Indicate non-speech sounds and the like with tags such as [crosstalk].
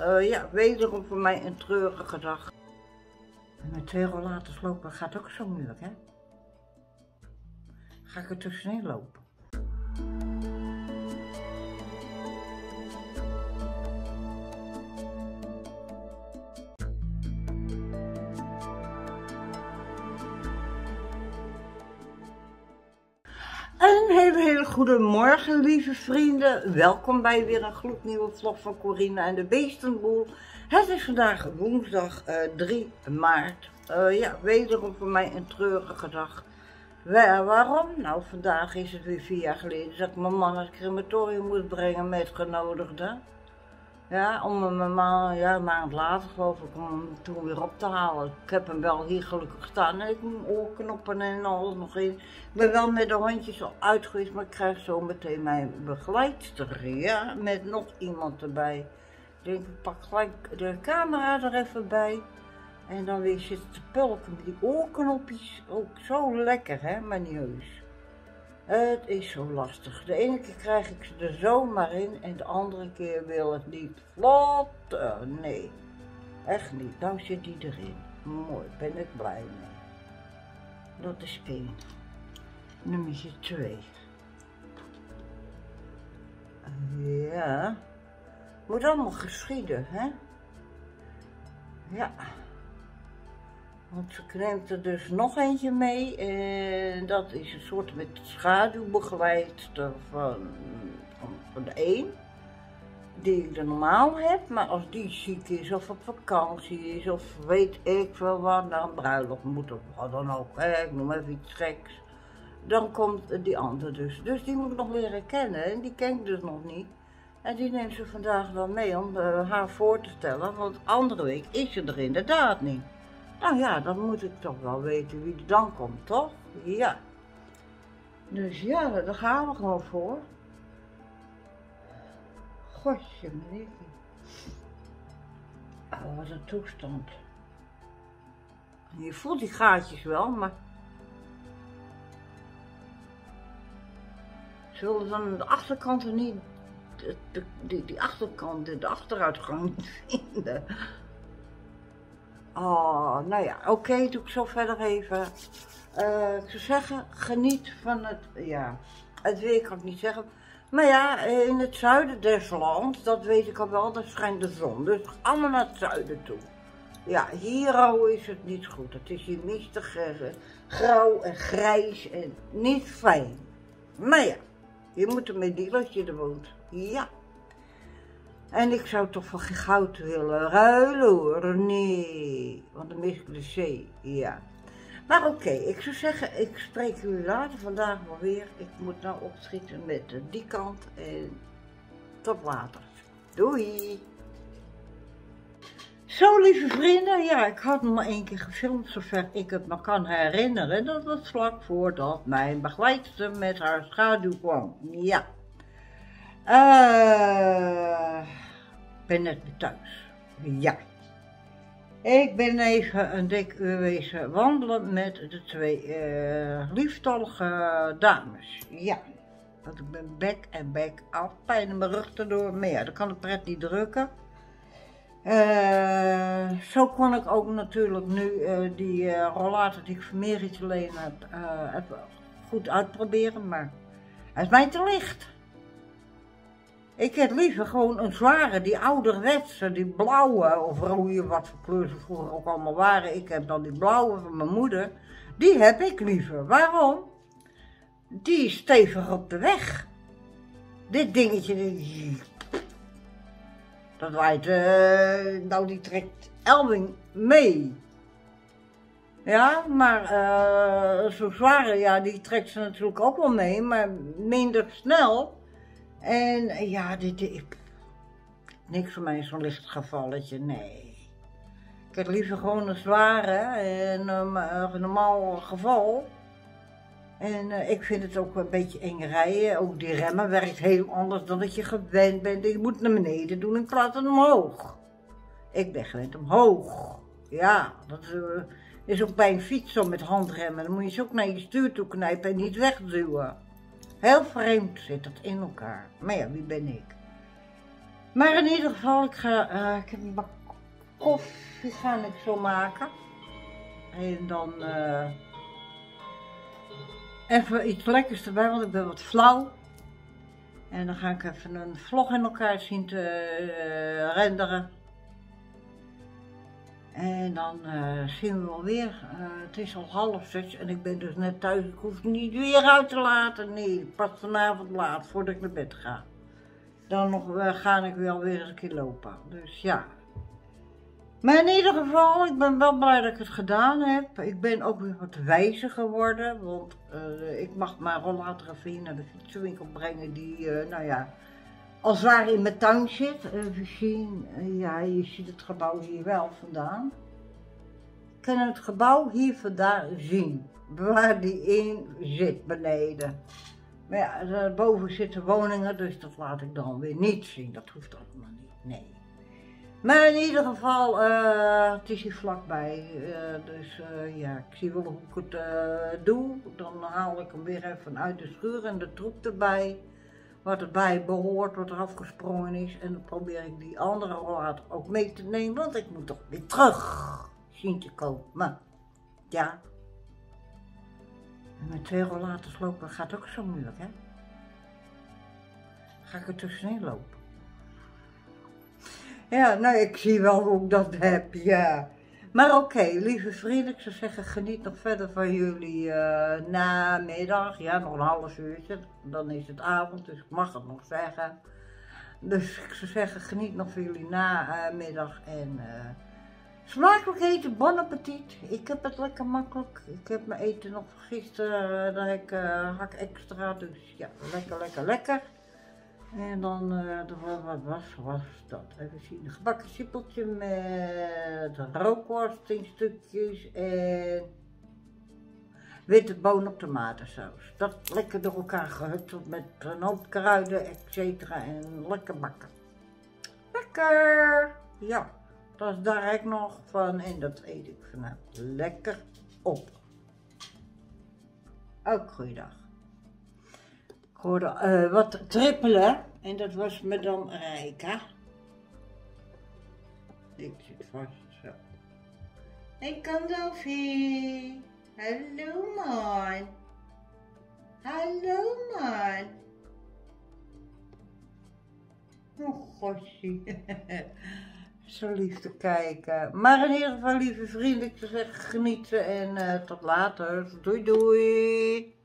Uh, ja, wederom voor mij een treurige dag. En met twee rollators lopen gaat ook zo moeilijk, hè? Ga ik er tussenin lopen? Hele, hele goede morgen, lieve vrienden. Welkom bij weer een gloednieuwe vlog van Corina en de Beestenboel. Het is vandaag woensdag uh, eh, 3 maart. Uh, ja, wederom voor mij een treurige dag. Waar, waarom? Nou, vandaag is het weer vier jaar geleden dat mijn man het crematorium moest brengen met genodigden. Ja, om maand, ja, een maand later geloof ik, om hem toen weer op te halen. Ik heb hem wel hier gelukkig staan ik moet oorknoppen en alles nog in. Ik ben wel met de hondjes al uit geweest, maar ik krijg zo meteen mijn begeleidster, ja, met nog iemand erbij. Ik denk, ik pak gelijk de camera er even bij. En dan weer zitten te pulken met die oorknopjes. Ook zo lekker, hè, mijn neus. Het is zo lastig. De ene keer krijg ik ze er zomaar in en de andere keer wil het niet vlot. nee, echt niet. Nou zit die erin. Mooi, ben ik blij mee. Dat is één. Nummer twee. Ja. Moet allemaal geschieden, hè? Ja. Want ze neemt er dus nog eentje mee. En dat is een soort met schaduwbegeleidster van, van, de een. Die ik er normaal heb. Maar als die ziek is of op vakantie is of weet ik veel wat. naar een bruiloft moet of wat dan ook. Hè, ik noem even iets geks. Dan komt die andere dus. Dus die moet ik nog leren kennen. En die ken ik dus nog niet. En die neemt ze vandaag wel mee om uh, haar voor te stellen. Want andere week is ze er inderdaad niet. Nou ja, dan moet ik toch wel weten wie er dan komt, toch? Ja. Dus ja, daar gaan we gewoon voor. Godje, meneer. Oh, wat een toestand. Je voelt die gaatjes wel, maar... Zullen dan de achterkant er niet... De, die, die achterkant, de achteruitgang [laughs] vinden? Oh, nou ja, oké, doe ik zo verder even. Uh, ik zou zeggen, geniet van het, ja, het weer kan ik niet zeggen. Maar ja, in het zuiden des lands, dat weet ik al wel, daar schijnt de zon. Dus allemaal naar het zuiden toe. Ja, hier is het niet goed. Het is hier mistig, uh, grauw en grijs en niet fijn. Maar ja, je moet ermee dealen als je er woont. Ja. En ik zou toch geen goud willen ruilen hoor. Nee, want dan mis zee. Ja. Maar oké, ik zou zeggen, ik spreek u later vandaag wel weer. Ik moet nou opschieten met die kant. En tot later. Doei! Zo, lieve vrienden, ja, ik had nog maar één keer gefilmd, zover ik het me kan herinneren. Dat was vlak voordat mijn begeleidster met haar schaduw kwam. Ja. Uh, ben net thuis. Ja. Ik ben even een dik uur wezen wandelen met de twee uh, lieftallige dames. Ja. Want ik ben bek en bek af, pijn in mijn rug erdoor. Maar ja, dan kan ik pret niet drukken. Uh, zo kon ik ook natuurlijk nu die uh, rollator die ik van Merit alleen heb, goed uitproberen. Maar hij is mij te licht. Ik heb liever gewoon een zware, die ouderwetse, die blauwe, of rode, wat voor kleur ze vroeger ook allemaal waren. Ik heb dan die blauwe van mijn moeder. Die heb ik liever. Waarom? Die is stevig op de weg. Dit dingetje, die, dat waait, uh, nou die trekt Elwing mee. Ja, maar uh, zo'n zware, ja, die trekt ze natuurlijk ook wel mee, maar minder snel. En ja, dit, is niks voor mij zo'n licht gevalletje, nee. Ik heb liever gewoon een zware en een normaal geval. En uh, ik vind het ook een beetje eng rijden. Ook die remmen werkt heel anders dan dat je gewend bent. Je moet naar beneden doen in plaats omhoog. Ik ben gewend omhoog. Ja, dat uh, is ook bij een fiets zo met handremmen. Dan moet je ze ook naar je stuur toe knijpen en niet wegduwen. Heel vreemd zit dat in elkaar. Maar ja, wie ben ik? Maar in ieder geval, ik, ga, uh, ik heb een koffie ga ik zo maken. En dan uh, even iets lekkers erbij, want ik ben wat flauw. En dan ga ik even een vlog in elkaar zien te uh, renderen. En dan zien we wel weer. Uh, het is al half zes en ik ben dus net thuis. Ik hoef niet weer uit te laten. Nee, pas vanavond laat voordat ik naar bed ga. Dan nog, uh, ga ik wel weer eens een keer lopen. Dus ja. Maar in ieder geval, ik ben wel blij dat ik het gedaan heb. Ik ben ook weer wat wijzer geworden. Want ik mag maar rollator naar de fietsenwinkel brengen. Die, nou ja, als ware in mijn tuin zit. Even zien, ja, je ziet het gebouw hier wel vandaan. Ik kan het gebouw hier vandaan zien, waar die in zit beneden. Maar ja, boven zitten woningen, dus dat laat ik dan weer niet zien. Dat hoeft allemaal niet, nee. Maar in ieder geval, het is hier vlakbij. Dus ja, ik zie wel hoe ik het doe. Dan haal ik hem weer even uit de schuur en de troep erbij wat erbij behoort, wat er afgesprongen is. En dan probeer ik die andere rollator ook mee te nemen, want ik moet toch weer terug zien te komen. Ja. En met twee rollators lopen gaat ook zo moeilijk, hè? Ga ik er tussenin lopen? Ja, nou, ik zie wel hoe ik dat heb, ja. Maar oké, lieve vrienden, ik zou zeggen, geniet nog verder van jullie uh, namiddag. Ja, nog een half uurtje, dan is het avond, dus ik mag het nog zeggen. Dus ik zou zeggen, geniet nog van jullie namiddag en uh, smakelijk eten, bon appetit. Ik heb het lekker makkelijk. Ik heb mijn eten nog gisteren, uh, daar heb ik hak extra, dus ja, lekker, lekker, lekker. En dan, uh, wat was, was dat? Even zien, een gebakken sippeltje met rookworst in stukjes en witte boon op tomatensaus. Dat lekker door elkaar gehutteld met een hoop kruiden, et cetera, en lekker bakken. Lekker! Ja, dat is daar ik nog van en dat eet ik vanavond lekker op. Ook goeiedag. Ik hoorde uh, wat trippelen en dat was madame Rijka. Ik zit vast zo. Hey Gandalfie. Hallo man. Hallo man. Oh gossie. [laughs] Zo lief te kijken. Maar in ieder geval lieve vrienden, ik zou zeggen genieten en uh, tot later. Doei doei.